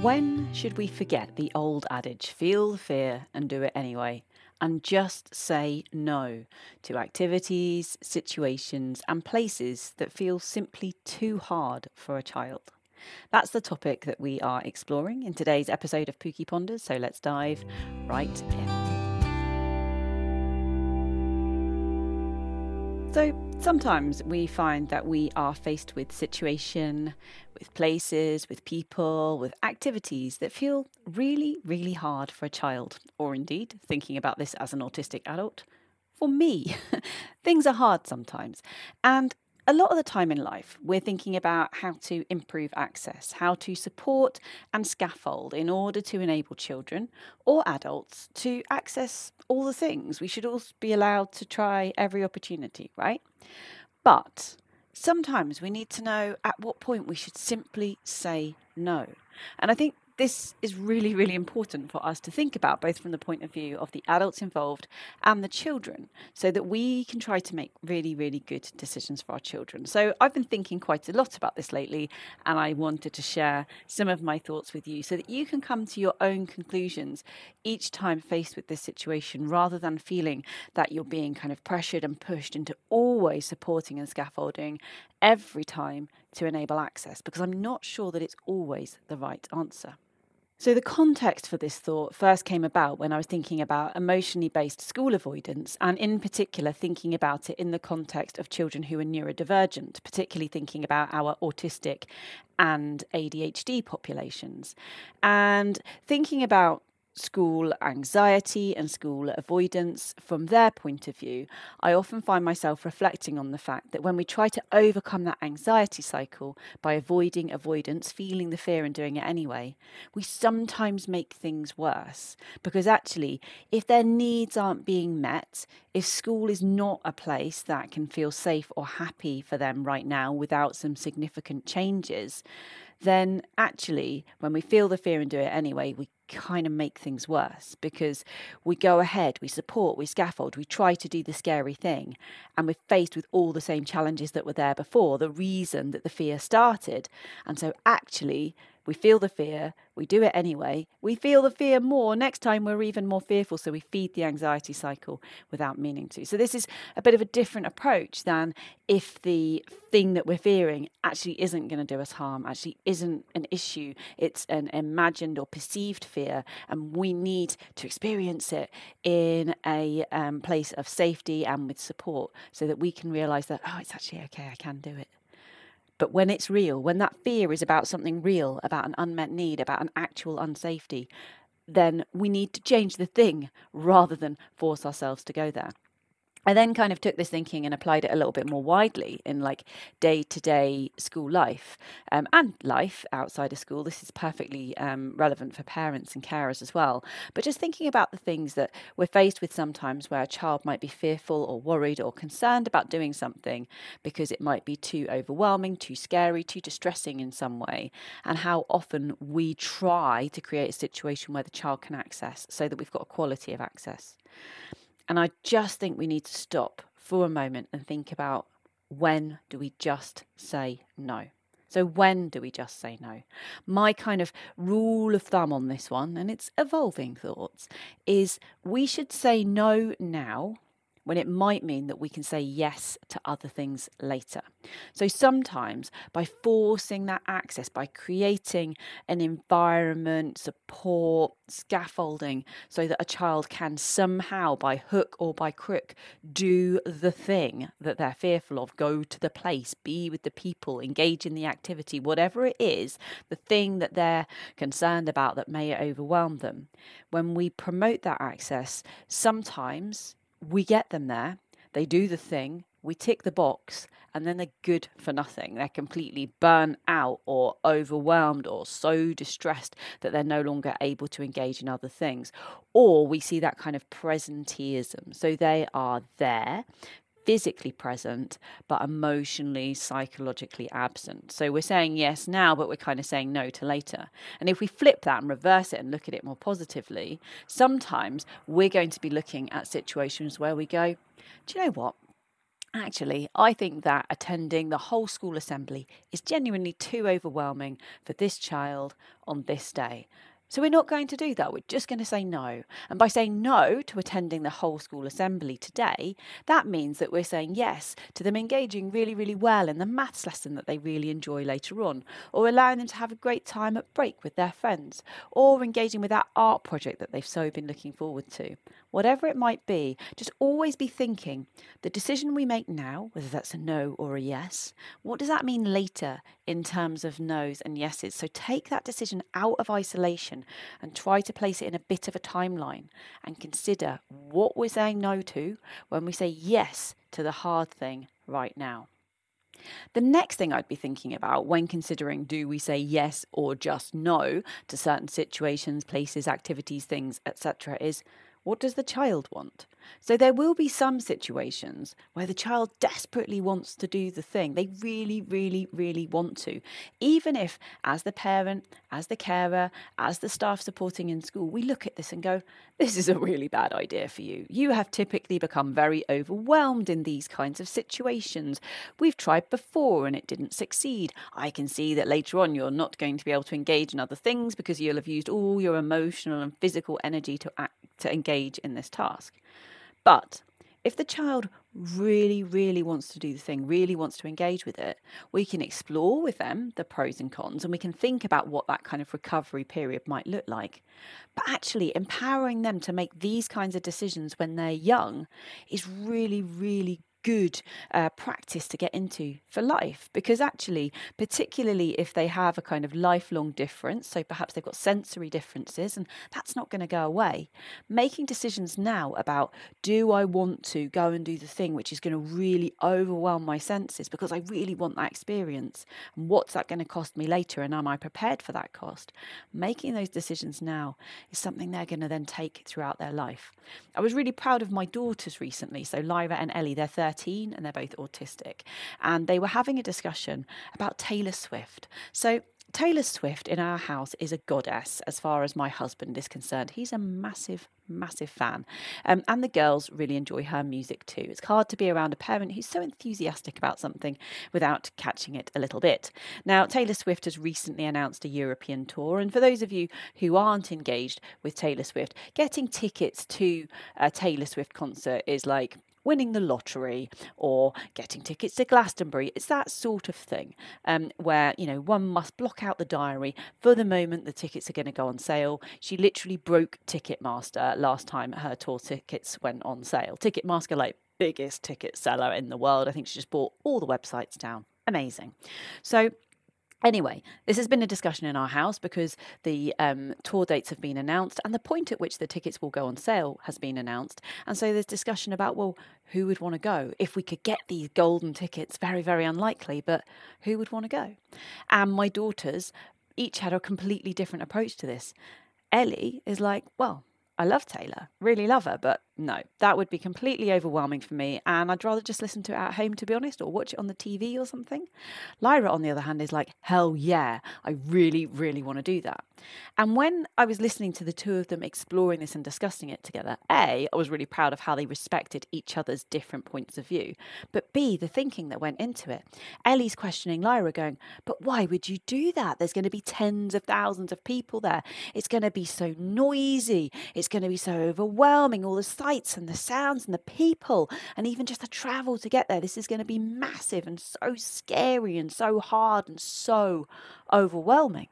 When should we forget the old adage, feel the fear and do it anyway, and just say no to activities, situations, and places that feel simply too hard for a child? That's the topic that we are exploring in today's episode of Pooky Ponders, so let's dive right in. So sometimes we find that we are faced with situation, with places, with people, with activities that feel really, really hard for a child, or indeed, thinking about this as an autistic adult, for me. Things are hard sometimes. And a lot of the time in life, we're thinking about how to improve access, how to support and scaffold in order to enable children or adults to access all the things. We should all be allowed to try every opportunity, right? But sometimes we need to know at what point we should simply say no. And I think this is really, really important for us to think about, both from the point of view of the adults involved and the children, so that we can try to make really, really good decisions for our children. So I've been thinking quite a lot about this lately, and I wanted to share some of my thoughts with you so that you can come to your own conclusions each time faced with this situation rather than feeling that you're being kind of pressured and pushed into always supporting and scaffolding every time to enable access, because I'm not sure that it's always the right answer. So, the context for this thought first came about when I was thinking about emotionally based school avoidance, and in particular, thinking about it in the context of children who are neurodivergent, particularly thinking about our autistic and ADHD populations. And thinking about school anxiety and school avoidance from their point of view, I often find myself reflecting on the fact that when we try to overcome that anxiety cycle by avoiding avoidance, feeling the fear and doing it anyway, we sometimes make things worse. Because actually, if their needs aren't being met, if school is not a place that can feel safe or happy for them right now without some significant changes, then actually, when we feel the fear and do it anyway, we kind of make things worse because we go ahead, we support, we scaffold, we try to do the scary thing, and we're faced with all the same challenges that were there before, the reason that the fear started. And so, actually, we feel the fear, we do it anyway. We feel the fear more. Next time, we're even more fearful. So we feed the anxiety cycle without meaning to. So this is a bit of a different approach than if the thing that we're fearing actually isn't going to do us harm, actually isn't an issue. It's an imagined or perceived fear. And we need to experience it in a um, place of safety and with support so that we can realize that, oh, it's actually okay, I can do it. But when it's real, when that fear is about something real, about an unmet need, about an actual unsafety, then we need to change the thing rather than force ourselves to go there. I then kind of took this thinking and applied it a little bit more widely in like day to day school life um, and life outside of school. This is perfectly um, relevant for parents and carers as well. But just thinking about the things that we're faced with sometimes where a child might be fearful or worried or concerned about doing something because it might be too overwhelming, too scary, too distressing in some way, and how often we try to create a situation where the child can access so that we've got a quality of access. And I just think we need to stop for a moment and think about when do we just say no? So, when do we just say no? My kind of rule of thumb on this one, and it's evolving thoughts, is we should say no now when it might mean that we can say yes to other things later. So sometimes by forcing that access, by creating an environment, support, scaffolding, so that a child can somehow, by hook or by crook, do the thing that they're fearful of, go to the place, be with the people, engage in the activity, whatever it is, the thing that they're concerned about that may overwhelm them. When we promote that access, sometimes we get them there, they do the thing, we tick the box, and then they're good for nothing. They're completely burnt out or overwhelmed or so distressed that they're no longer able to engage in other things. Or we see that kind of presenteeism. So they are there, physically present, but emotionally, psychologically absent. So we're saying yes now, but we're kind of saying no to later. And if we flip that and reverse it and look at it more positively, sometimes we're going to be looking at situations where we go, do you know what? Actually, I think that attending the whole school assembly is genuinely too overwhelming for this child on this day. So we're not going to do that. We're just going to say no. And by saying no to attending the whole school assembly today, that means that we're saying yes to them engaging really, really well in the maths lesson that they really enjoy later on, or allowing them to have a great time at break with their friends, or engaging with that art project that they've so been looking forward to. Whatever it might be, just always be thinking the decision we make now, whether that's a no or a yes, what does that mean later in terms of no's and yeses? So take that decision out of isolation and try to place it in a bit of a timeline and consider what we're saying no to when we say yes to the hard thing right now. The next thing I'd be thinking about when considering do we say yes or just no to certain situations, places, activities, things, etc., is what does the child want? So there will be some situations where the child desperately wants to do the thing. They really, really, really want to. Even if, as the parent, as the carer, as the staff supporting in school, we look at this and go, this is a really bad idea for you. You have typically become very overwhelmed in these kinds of situations. We've tried before and it didn't succeed. I can see that later on you're not going to be able to engage in other things because you'll have used all your emotional and physical energy to act, to engage in this task. But if the child really, really wants to do the thing, really wants to engage with it, we can explore with them the pros and cons and we can think about what that kind of recovery period might look like. But actually, empowering them to make these kinds of decisions when they're young is really, really good uh, practice to get into for life because actually particularly if they have a kind of lifelong difference so perhaps they've got sensory differences and that's not going to go away making decisions now about do i want to go and do the thing which is going to really overwhelm my senses because i really want that experience? And what's that going to cost me later and am i prepared for that cost? Making those decisions now is something they're going to then take throughout their life. I was really proud of my daughters recently so lyra and ellie they're 13 13 and they're both autistic. And they were having a discussion about Taylor Swift. So, Taylor Swift in our house is a goddess as far as my husband is concerned. He's a massive, massive fan. Um, and the girls really enjoy her music too. It's hard to be around a parent who's so enthusiastic about something without catching it a little bit. Now, Taylor Swift has recently announced a European tour. And for those of you who aren't engaged with Taylor Swift, getting tickets to a Taylor Swift concert is like winning the lottery or getting tickets to Glastonbury. It's that sort of thing um, where, you know, one must block out the diary for the moment the tickets are going to go on sale. She literally broke Ticketmaster last time her tour tickets went on sale. Ticketmaster, like, biggest ticket seller in the world. I think she just bought all the websites down. Amazing. So, Anyway, this has been a discussion in our house because the um, tour dates have been announced and the point at which the tickets will go on sale has been announced. And so there's discussion about, well, who would want to go? If we could get these golden tickets, very, very unlikely, but who would want to go? And my daughters each had a completely different approach to this. Ellie is like, well, I love Taylor, really love her, but no, that would be completely overwhelming for me. And I'd rather just listen to it at home, to be honest, or watch it on the TV or something. Lyra, on the other hand, is like, hell yeah, I really, really want to do that. And when I was listening to the two of them exploring this and discussing it together, A, I was really proud of how they respected each other's different points of view. But B, the thinking that went into it. Ellie's questioning Lyra, going, but why would you do that? There's going to be tens of thousands of people there. It's going to be so noisy. It's going to be so overwhelming. All the sights and the sounds and the people and even just the travel to get there. This is going to be massive and so scary and so hard and so overwhelming.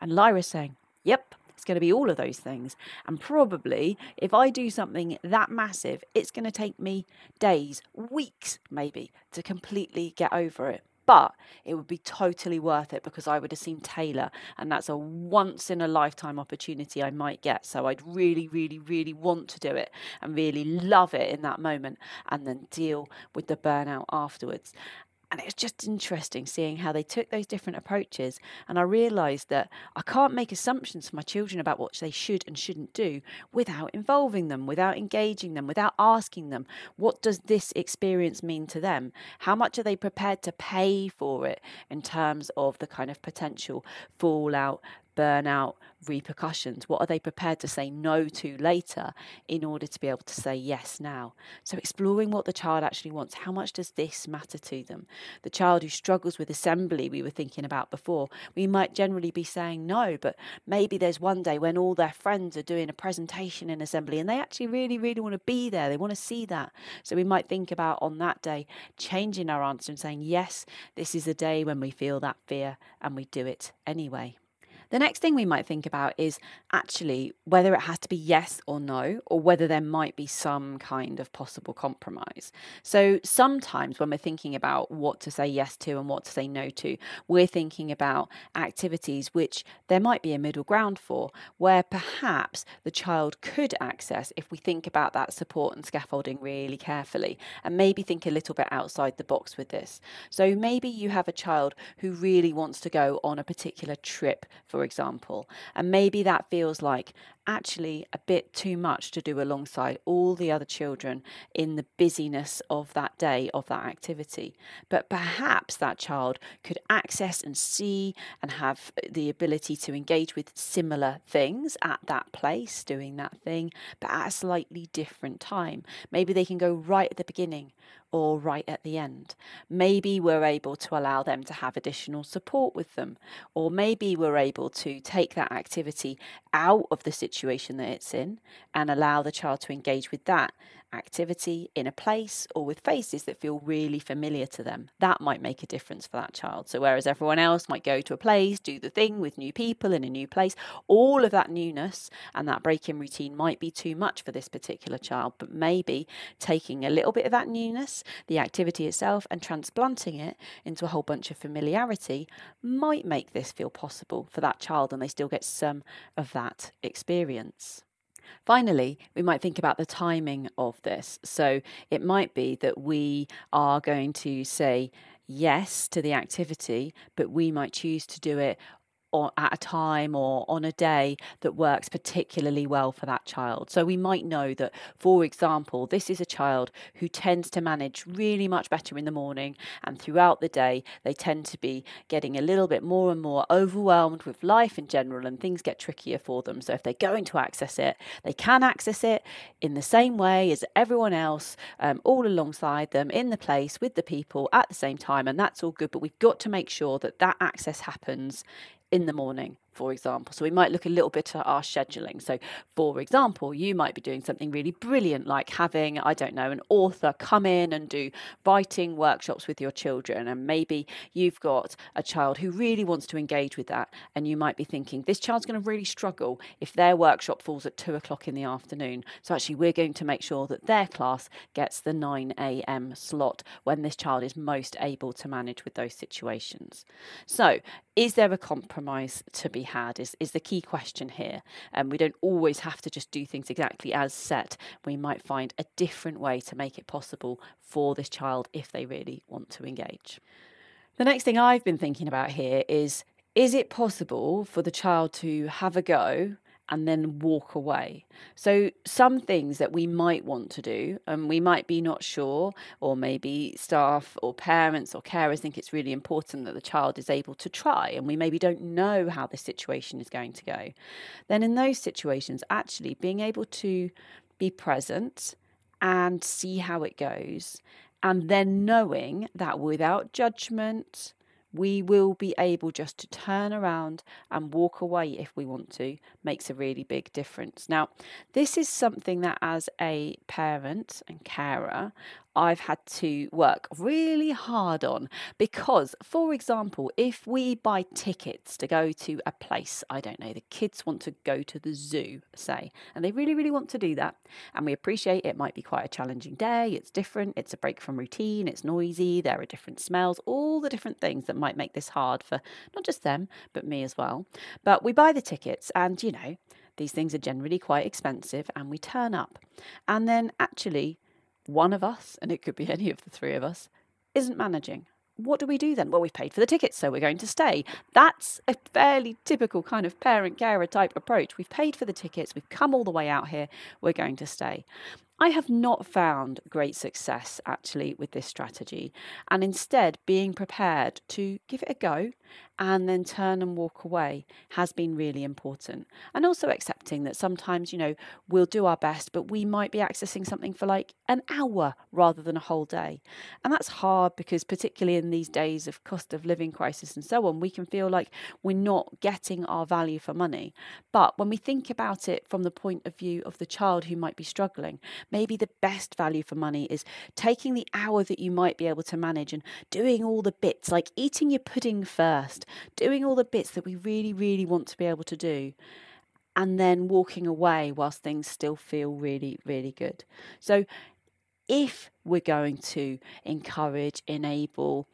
And Lyra's saying, Yep, it's going to be all of those things. And probably if I do something that massive, it's going to take me days, weeks maybe, to completely get over it but it would be totally worth it because I would have seen Taylor, and that's a once in a lifetime opportunity I might get. So I'd really, really, really want to do it and really love it in that moment and then deal with the burnout afterwards. And it was just interesting seeing how they took those different approaches. And I realised that I can't make assumptions for my children about what they should and shouldn't do without involving them, without engaging them, without asking them, what does this experience mean to them? How much are they prepared to pay for it in terms of the kind of potential fallout, burnout repercussions? What are they prepared to say no to later in order to be able to say yes now? So, exploring what the child actually wants. How much does this matter to them? The child who struggles with assembly, we were thinking about before, we might generally be saying no, but maybe there's one day when all their friends are doing a presentation in assembly and they actually really, really want to be there. They want to see that. So, we might think about on that day changing our answer and saying, yes, this is a day when we feel that fear and we do it anyway. The next thing we might think about is actually whether it has to be yes or no, or whether there might be some kind of possible compromise. So sometimes when we're thinking about what to say yes to and what to say no to, we're thinking about activities which there might be a middle ground for, where perhaps the child could access if we think about that support and scaffolding really carefully, and maybe think a little bit outside the box with this. So maybe you have a child who really wants to go on a particular trip, for example. And maybe that feels like actually a bit too much to do alongside all the other children in the busyness of that day, of that activity. But perhaps that child could access and see and have the ability to engage with similar things at that place, doing that thing, but at a slightly different time. Maybe they can go right at the beginning or right at the end. Maybe we're able to allow them to have additional support with them, or maybe we're able to take that activity out of the situation that it's in and allow the child to engage with that activity in a place or with faces that feel really familiar to them. That might make a difference for that child. So, whereas everyone else might go to a place, do the thing with new people in a new place, all of that newness and that break in routine might be too much for this particular child. But maybe taking a little bit of that newness, the activity itself, and transplanting it into a whole bunch of familiarity might make this feel possible for that child and they still get some of that experience. Finally, we might think about the timing of this. So it might be that we are going to say yes to the activity, but we might choose to do it or at a time or on a day that works particularly well for that child. So we might know that, for example, this is a child who tends to manage really much better in the morning, and throughout the day, they tend to be getting a little bit more and more overwhelmed with life in general, and things get trickier for them. So if they're going to access it, they can access it in the same way as everyone else, um, all alongside them in the place with the people at the same time, and that's all good. But we've got to make sure that that access happens in the morning for example. So we might look a little bit at our scheduling. So, for example, you might be doing something really brilliant, like having, I don't know, an author come in and do writing workshops with your children. And maybe you've got a child who really wants to engage with that. And you might be thinking, this child's going to really struggle if their workshop falls at two o'clock in the afternoon. So, actually, we're going to make sure that their class gets the 9 a.m. slot when this child is most able to manage with those situations. So, is there a compromise to be had is, is the key question here. And um, we don't always have to just do things exactly as set. We might find a different way to make it possible for this child if they really want to engage. The next thing I've been thinking about here is is it possible for the child to have a go and then walk away. So, some things that we might want to do, and we might be not sure, or maybe staff or parents or carers think it's really important that the child is able to try, and we maybe don't know how the situation is going to go. Then, in those situations, actually being able to be present and see how it goes, and then knowing that without judgment, we will be able just to turn around and walk away if we want to makes a really big difference. Now, this is something that as a parent and carer, I've had to work really hard on because, for example, if we buy tickets to go to a place, I don't know, the kids want to go to the zoo, say, and they really, really want to do that. And we appreciate it might be quite a challenging day, it's different, it's a break from routine, it's noisy, there are different smells, all the different things that might make this hard for not just them, but me as well. But we buy the tickets, and you know, these things are generally quite expensive, and we turn up. And then actually, one of us, and it could be any of the three of us, isn't managing. What do we do then? Well, we've paid for the tickets, so we're going to stay. That's a fairly typical kind of parent carer type approach. We've paid for the tickets, we've come all the way out here, we're going to stay. I have not found great success actually with this strategy, and instead being prepared to give it a go and then turn and walk away has been really important. And also accepting that sometimes, you know, we'll do our best, but we might be accessing something for like an hour rather than a whole day. And that's hard because, particularly in these days of cost of living crisis and so on, we can feel like we're not getting our value for money. But when we think about it from the point of view of the child who might be struggling, maybe the best value for money is taking the hour that you might be able to manage and doing all the bits, like eating your pudding first, doing all the bits that we really, really want to be able to do, and then walking away whilst things still feel really, really good. So, if we're going to encourage, enable,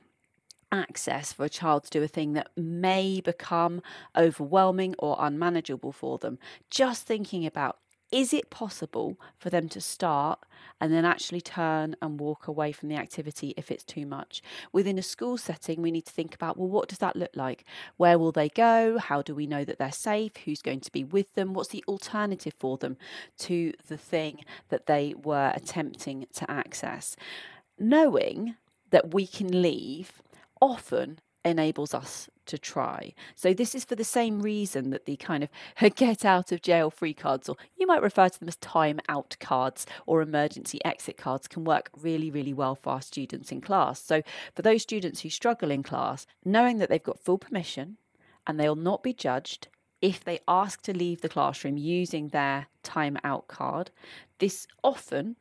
access for a child to do a thing that may become overwhelming or unmanageable for them, just thinking about is it possible for them to start and then actually turn and walk away from the activity if it's too much? Within a school setting, we need to think about well, what does that look like? Where will they go? How do we know that they're safe? Who's going to be with them? What's the alternative for them to the thing that they were attempting to access? Knowing that we can leave often enables us to try. So this is for the same reason that the kind of get out of jail free cards, or you might refer to them as time out cards or emergency exit cards, can work really, really well for our students in class. So for those students who struggle in class, knowing that they've got full permission and they'll not be judged if they ask to leave the classroom using their time out card, this often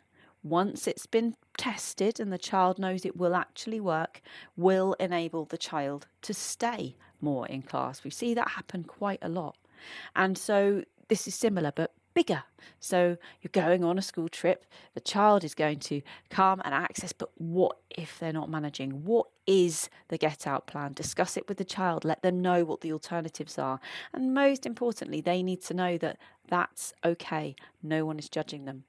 once it's been tested and the child knows it will actually work, will enable the child to stay more in class. We see that happen quite a lot. And so this is similar, but bigger. So you're going on a school trip, the child is going to come and access, but what if they're not managing? What is the get out plan? Discuss it with the child, let them know what the alternatives are. And most importantly, they need to know that that's okay. No one is judging them.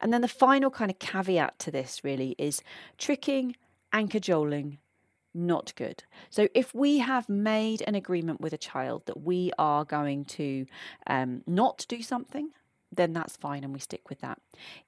And then the final kind of caveat to this really is tricking and cajoling not good. So, if we have made an agreement with a child that we are going to um, not do something, then that's fine and we stick with that.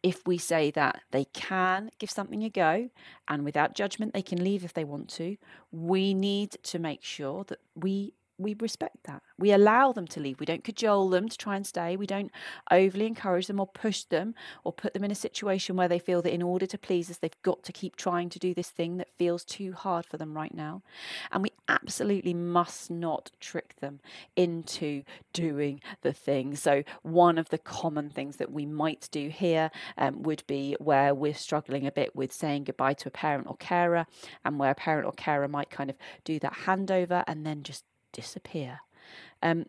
If we say that they can give something a go and without judgment they can leave if they want to, we need to make sure that we we respect that. We allow them to leave. We don't cajole them to try and stay. We don't overly encourage them or push them or put them in a situation where they feel that in order to please us, they've got to keep trying to do this thing that feels too hard for them right now. And we absolutely must not trick them into doing the thing. So, one of the common things that we might do here um, would be where we're struggling a bit with saying goodbye to a parent or carer, and where a parent or carer might kind of do that handover and then just disappear. Um,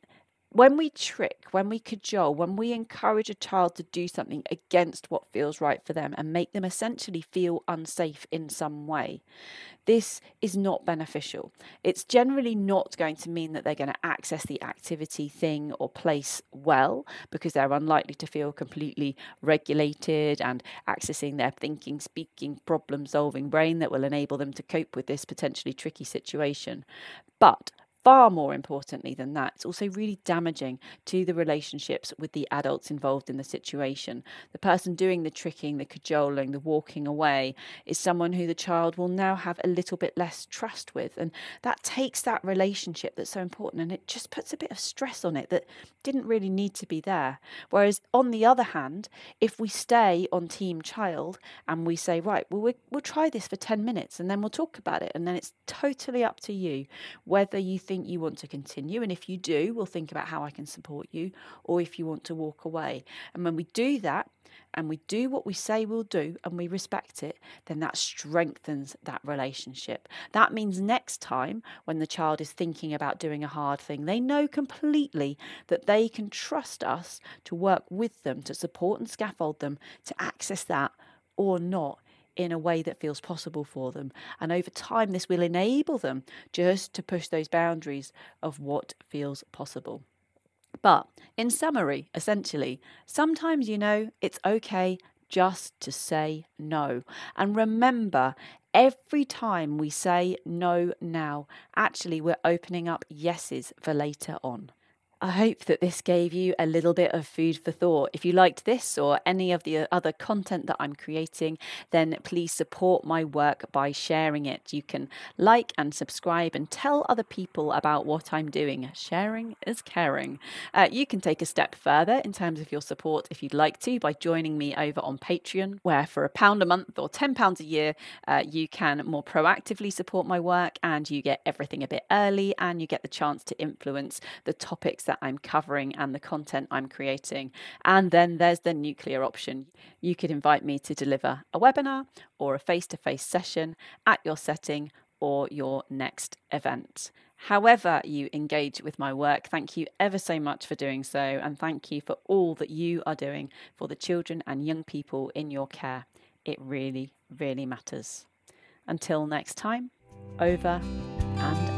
when we trick, when we cajole, when we encourage a child to do something against what feels right for them and make them essentially feel unsafe in some way, this is not beneficial. It's generally not going to mean that they're going to access the activity, thing, or place well because they're unlikely to feel completely regulated and accessing their thinking, speaking, problem solving brain that will enable them to cope with this potentially tricky situation. But far more importantly than that, it's also really damaging to the relationships with the adults involved in the situation. The person doing the tricking, the cajoling, the walking away is someone who the child will now have a little bit less trust with. And that takes that relationship that's so important and it just puts a bit of stress on it that didn't really need to be there. Whereas, on the other hand, if we stay on team child and we say, right, well, we, we'll try this for 10 minutes and then we'll talk about it, and then it's totally up to you whether you think you want to continue. And if you do, we'll think about how I can support you, or if you want to walk away. And when we do that, and we do what we say we'll do and we respect it, then that strengthens that relationship. That means next time when the child is thinking about doing a hard thing, they know completely that they can trust us to work with them, to support and scaffold them to access that or not in a way that feels possible for them. And over time, this will enable them just to push those boundaries of what feels possible. But in summary, essentially, sometimes you know it's okay just to say no. And remember, every time we say no now, actually, we're opening up yeses for later on. I hope that this gave you a little bit of food for thought. If you liked this or any of the other content that I'm creating, then please support my work by sharing it. You can like and subscribe and tell other people about what I'm doing. Sharing is caring. Uh, you can take a step further in terms of your support if you'd like to by joining me over on Patreon, where for a pound a month or £10 a year, uh, you can more proactively support my work and you get everything a bit early and you get the chance to influence the topics that I'm covering and the content I'm creating. And then there's the nuclear option. You could invite me to deliver a webinar or a face to face session at your setting or your next event. However, you engage with my work, thank you ever so much for doing so, and thank you for all that you are doing for the children and young people in your care. It really, really matters. Until next time, over and